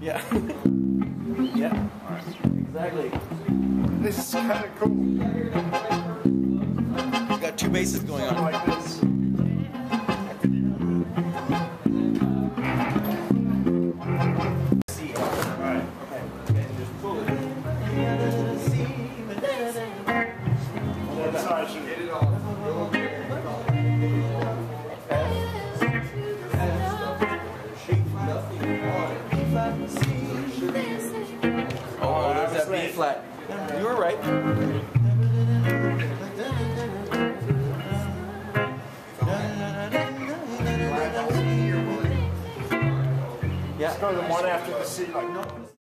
Yeah. yeah. Exactly. This is kind of cool. You got two basses going on. Like this. Get it all. Flat. You were right. Yeah. Go to the one after the C. Like, no.